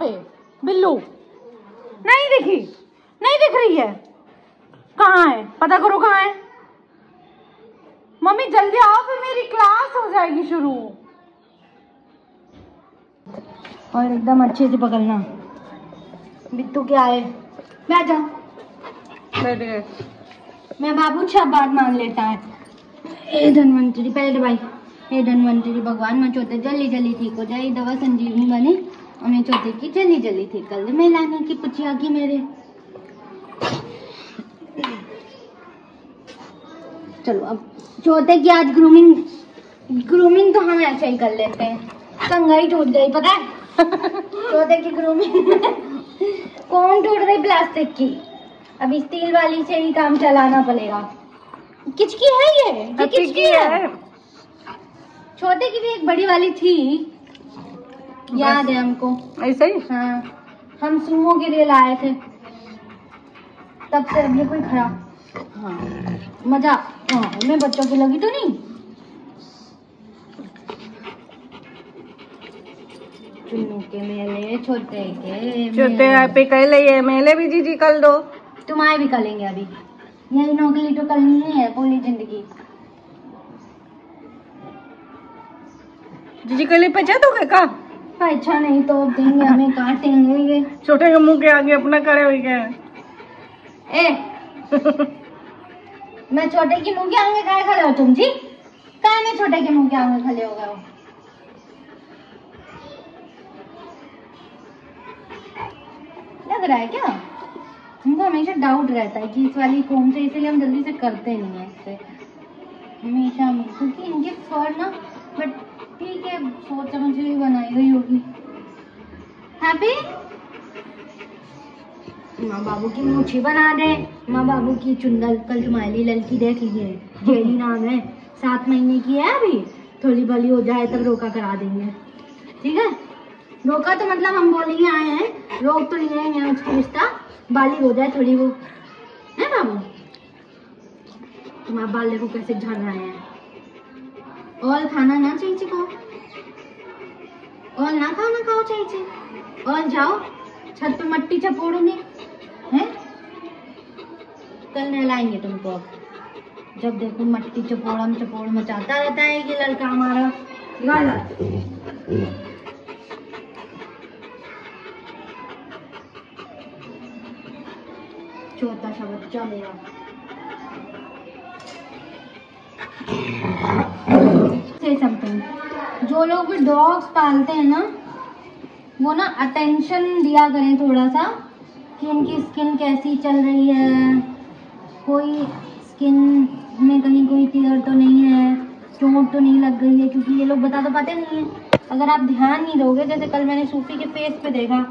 पे। बिल्लू नहीं दिखी नहीं दिख रही है। कहाँ है? पता करो कहाँ है। मम्मी जल्दी आओ फिर मेरी क्लास हो जाएगी शुरू। और एकदम अच्छे से पकड़ना। बिट्टू क्या है? मैं जा। मैं बाबू अच्छा बात मान लेता है। ए धनवंतरी पहले दवाई हे धनवंतरी भगवान मैं चौथे जल्दी जल्दी ठीक हो जाए। दवा संजीवनी बने। और मैं चौथे की जल्दी जल्दी ठीक कर दे लाने की पुछिया की मेरे। चलो अब चौथे की आज ग्रूमिंग ग्रूमिंग तो हम ऐसे ही कर लेते हैं। संगाई टूट गई पता है? चौथे की ग्रूमिंग कौन टूट गई प्लास्टिक की? अब स्टील वाली से ही काम चलाना पड़ेगा। किचकी है ये? ये किचकी है? है। छोटे की भी एक बड़ी वाली थी याद है हमको। ऐसे ही? हाँ हम सुमो के लिए लाए थे। तब से अब ये कोई खराब हाँ। मज़ा हाँ मैं बच्चों की लगी तो नहीं। चुन्नू के मेले छोटे के छोटे मेले। पे कह लिए मेले भी जीजी कल दो। तुम्हारे भी करेंगे अभी। यही नौकरी तो करनी ही है पूरी ज़िंदगी। जीजी कल पे जा दोगे का? अच्छा नहीं तो अब देंगे हमें काटेंगे ये छोटे के मुँह के आगे अपना खड़े हुए गए ए मैं छोटे की मुँह के आगे काय खड़े हो तुम जी? काय में छोटे के मुँह के आगे खड़े हो गए हो? लग रहा है क्या? हमको हमेशा डाउट रहता है कि इस वाली कोम से इसीलिए हम जल्दी से करते नहीं है इससे। हमेशा क्योंकि इनके फर ना बट ठीक है, सोच समझ के बनाई गई होगी। हैप्पी माँ बाबू की मूछी बना दे। माँ बाबू की चुंदल कल तुम्हारी लड़की देख लीजिए जेली नाम है। सात महीने की है अभी। थोड़ी भली हो जाए तब रोका करा देंगे। ठीक है? रोका तो मतलब हम बोलेंगे आए हैं। रोक तो नहीं हम उसकी रिश्ता। बाली हो जाए थोड़ी वो। है बाबू? तुम्हारे बाल देखो कैसे झड़ रहे हैं। और खाना ना चाहिए खाओ। और ना खाओ ना खाओ चाहिए और जाओ छत पे मट्टी चपोड़ोगे हैं? कल नहलाएँगे तुमको अब। जब देखो मट्टी चपोड़म चपोड़ मचाता रहता है ये लड़का हमारा। गाला। छोटा सा बच्चा मेरा। जो लोग डॉग्स पालते हैं ना वो ना अटेंशन दिया करें थोड़ा सा कि उनकी स्किन कैसी चल रही है। कोई स्किन में कहीं कोई टीयर तो नहीं है चोट तो नहीं लग गई है क्योंकि ये लोग बता तो पाते नहीं है। अगर आप ध्यान नहीं दोगे जैसे कल मैंने सूफी के फेस पे देखा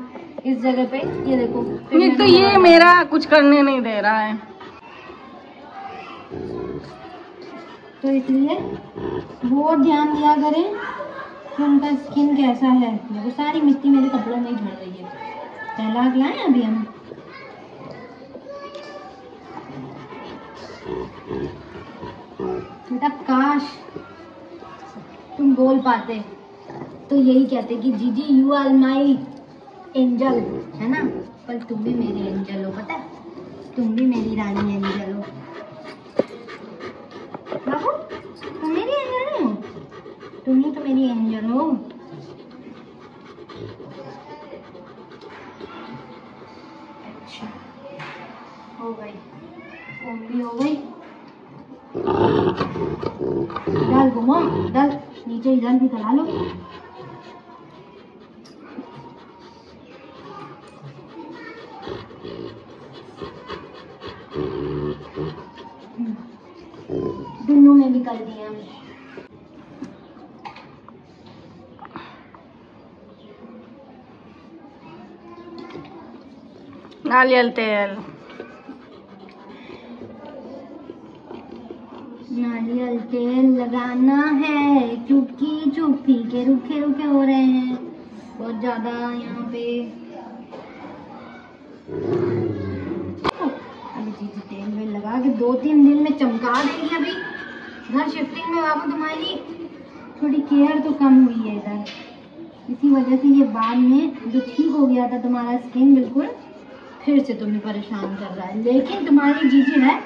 इस जगह पे ये देखो फिर ये तो ये मेरा कुछ करने नहीं दे रहा है। तो इसलिए वो ध्यान दिया करें उनका स्किन कैसा है। देखो, सारी मिट्टी मेरे कपड़ों में झड़ रही है। पहला लाए अभी हम? बेटा, काश तुम बोल पाते। तो यही कहते कि जीजी यू आर माई एंजल है ना? पर तुम भी मेरी एंजल हो, पता तुम भी मेरी रानी एंजल हो। बाबू, तुम मेरी एंजल तुम ही तो मेरी एंजल हो हो गई भी हो गई डाल घुमा डाल नीचे इधर भी करा लो नारियल तेल नारियल तेल लगाना है क्योंकि चुप्पी के रुखे रुखे हो रहे हैं। बहुत ज़्यादा यहाँ पे। तेल में लगा के दो तीन दिन में चमका देंगे अभी। घर शिफ्टिंग में बाबू तुम्हारी थोड़ी केयर तो कम हुई है इधर। इसी वजह से ये बाद में जो ठीक हो गया था तुम्हारा स्किन बिल्कुल। फिर से तुम्हें परेशान कर रहा है। लेकिन तुम्हारी जीजी है।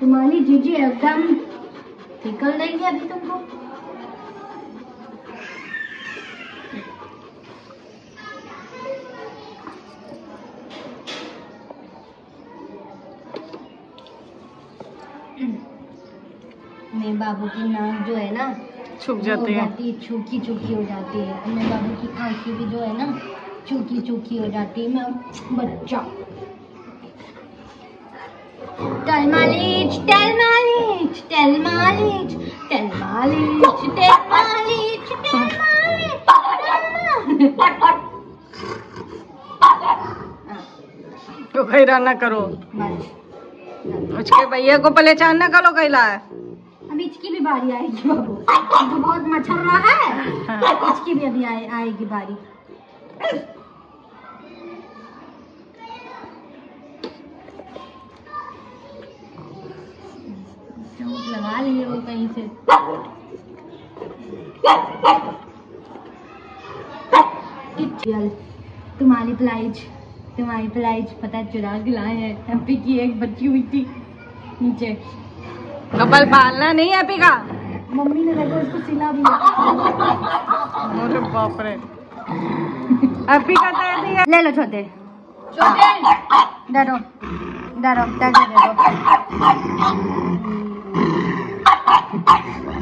तुम्हारी जीजी एकदम निकल है अभी तुमको। मेरे बाबू की नाक जो है ना छुप जाती है। है छूकी छूकी हो जाती है। मेरे बाबू की आँखें भी जो है ना छूकी छूकी हो जाती है। मैं बच्चा टेल मालिश टेल मालिश टेल मालिश टेल मालिश टेल मालिश तो खैरा ना करो। उसके भैया को पहचान ना करो कैला है अब इसकी भी बारी आएगी बाबू। तो बहुत मच्छर रहा है। हाँ। इसकी भी अभी आए, आएगी बारी। लगा लिए वो कहीं से। तुम्हारी प्लाइज तुम्हारी प्लाइज पता चुरा के लाए हैं। एमपी की एक बच्ची हुई थी नीचे। कपल पालना नहीं है पिका मम्मी ने देखो इसको सिला भी अरे बाप रे हैप्पी का दे ले लो छोटे। डरो डरो डरो। डरो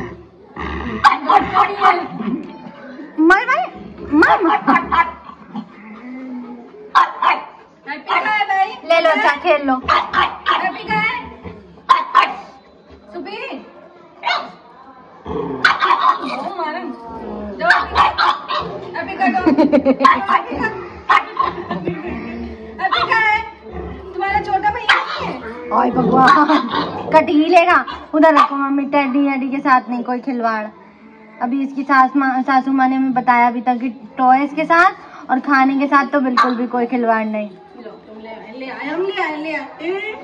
मर भाई मर ले लो अच्छा खेल लो तुम्हारा छोटा भैया नहीं है ओए भगवान कट ही लेगा उधर रखो मम्मी टेडी एडी के साथ नहीं कोई खिलवाड़। अभी इसकी सास माँ सासू माँ ने हमें बताया अभी तक कि टॉयज के साथ और खाने के साथ तो बिल्कुल भी कोई खिलवाड़ नहीं। लो तुम ले आए ले आए हम ले आए ले आए ए,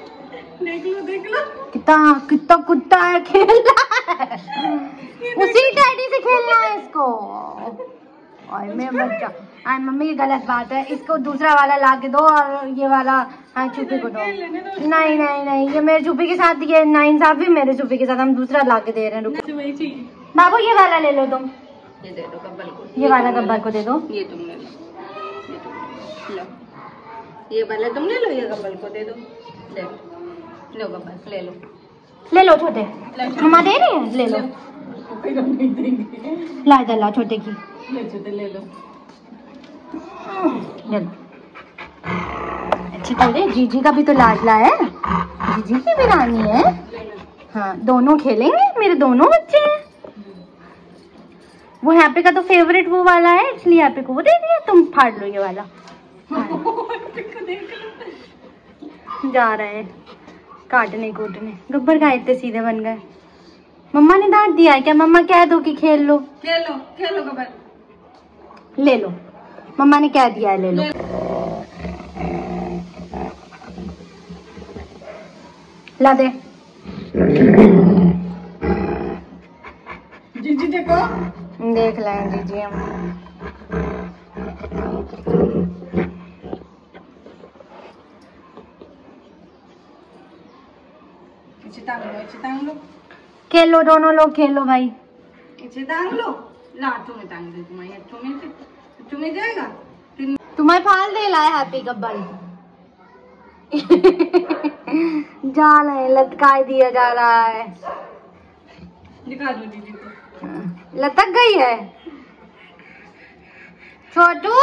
देख लो देख लो। कितना कितना कुत्ता है खेल रहा है। उसी टैडी से इसको और मैं बच्चा आई मम्मी ये गलत बात है। इसको दूसरा वाला ला के दो और ये वाला हाँ चुपी को दो। नहीं नहीं नहीं ये मेरे चुपी के साथ ये ना इंसाफी मेरे चुपी के साथ हम दूसरा ला के दे रहे हैं रुको। बाबू ये वाला ले लो तुम। ये दे दो कब्बल को। ये वाला गब्बर को दे दो। ये तुम ले। लो ये लो। ये वाला तुम ले लो ये कब्बल को दे दो। ले लो। कब्बल ले लो। ले लो छोटे। मम्मा दे रही है? ले लो। ला इधर ला छोटे की। ले छोटे ले। लो ले लो अच्छी तो जीजी का भी तो लाडला है। जीजी की भी रानी है। हाँ दोनों खेलेंगे? मेरे दोनों बच्चे हैं। वो हैप्पी का तो फेवरेट वो वाला है इसलिए हैप्पी को वो दे दिया। तुम फाड़ लो ये वाला। जा रहे हैं। काटने कूटने। गब्बर का इतने सीधे बन गए। मम्मा ने डांट दिया है क्या? मम्मा कह दो कि खेल लो। खेलो खेलो कब्बल ले लो। मम्मा ने कह दिया है ले लो। ला दे। जी जी देखो। देख लें दीजिए हम इसे लो लो। खेलो दोनों लोग खेलो भाई। इसे टांग लो। ला तुम्हें टांग दे तुम्हें तुम्हें तुम्हें जाएगा? फिर फाल दे लाए हैप्पी गब्बल जाल है लटकाई दिया जा रहा है। दिखा दो दीदी को। लटक गई है? छोटू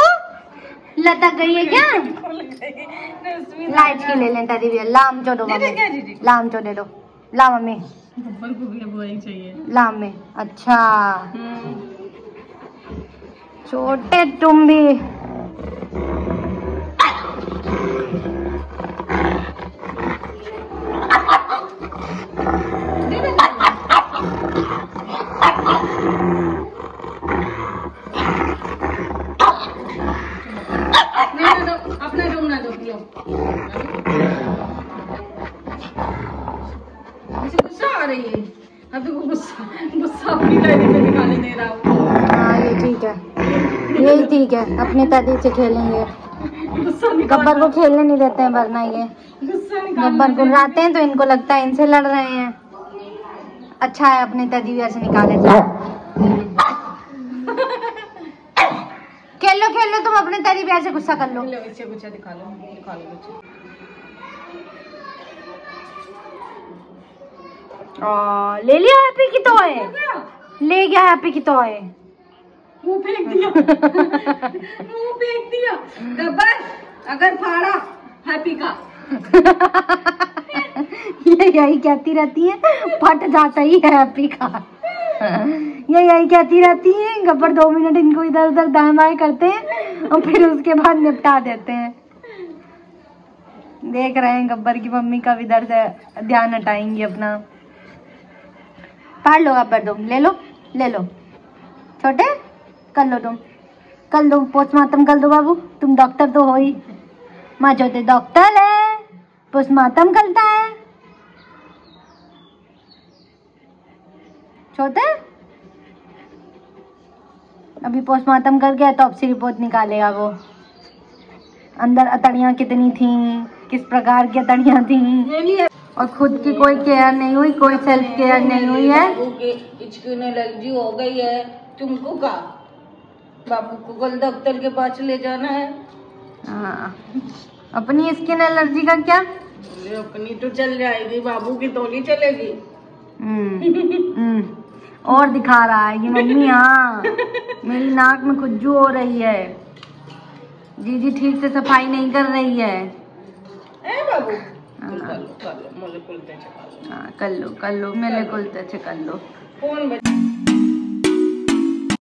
लटक गई है क्या? लाइट की ले लें दादी लाम चो दो लाम चो दे दो ला मम्मी। चाहिए। लाम में अच्छा। हम्म। छोटे तुम भी। नहीं ना दो अपना रूम ना दो लो मुझे गुस्सा आ रही है अभी वो गुस्सा गुस्सा अपनी डायरी में दिखाने दे रहा हूँ हाँ ये ठीक है ये ठीक है अपनी दादी से खेलेंगे। गब्बर को खेलने नहीं देते हैं वरना ये। गुस्सा गब्बर गुर्राते हैं तो इनको लगता है इनसे लड़ रहे हैं। अच्छा है अपने दादी भी ऐसे निकाले थे खेलो खेलो तुम अपने दादी भी ऐसे गुस्सा कर लो। लो इससे गुच्छा दिखा लो दिखा लो आ, ले लिया हैप्पी की टॉय ले गया। हैप्पी की टॉय मुँह फेंक दिया। मुँह फेंक दिया। गब्बर अगर फाड़ा, हैप्पी का। ये यही कहती रहती है, फट जाता ही है हैप्पी का। ये यही कहती रहती है गब्बर दो मिनट इनको इधर उधर दाएँ बाएँ करते हैं, और फिर उसके बाद निपटा देते हैं। देख रहे हैं, गब्बर की मम्मी का इधर से ध्यान हटाएँगी अपना। पार लो गब्बर तुम ले लो ले लो। छोटे? कर लो तुम। कर लो पोस्टमार्टम कर दो बाबू, तुम डॉक्टर तो हो ही। माँ छोटे डॉक्टर है पोस्टमार्टम करता है। छोटे? अभी पोस्टमार्टम करके ऑटोप्सी रिपोर्ट निकालेगा वो। अंदर अतड़ियाँ कितनी थी, किस प्रकार की अतड़ियाँ थी। और खुद की कोई केयर नहीं हुई, कोई सेल्फ केयर नहीं हुई है। स्किन एलर्जी हो गई है, तुमको का? बाबू को कल डॉक्टर के पास ले जाना है हाँ अपनी स्किन एलर्जी का क्या अपनी तो चल जाएगी बाबू की तो नहीं चलेगी हम्म, हम्म, और दिखा रहा है कि मम्मी हाँ मेरी नाक में खुजू हो रही है जीजी ठीक से सफ़ाई नहीं कर रही है ए बाबू हाँ। कर लो कर लो हाँ मेरे कुलते कर लो फ़ोन